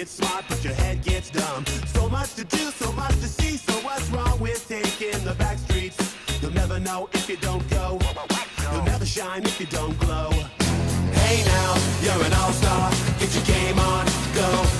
gets smart, but your head gets dumb. So much to do, so much to see. So what's wrong with taking the back streets? You'll never know if you don't go. You'll never shine if you don't glow. Hey now, you're an all-star. Get your game on, go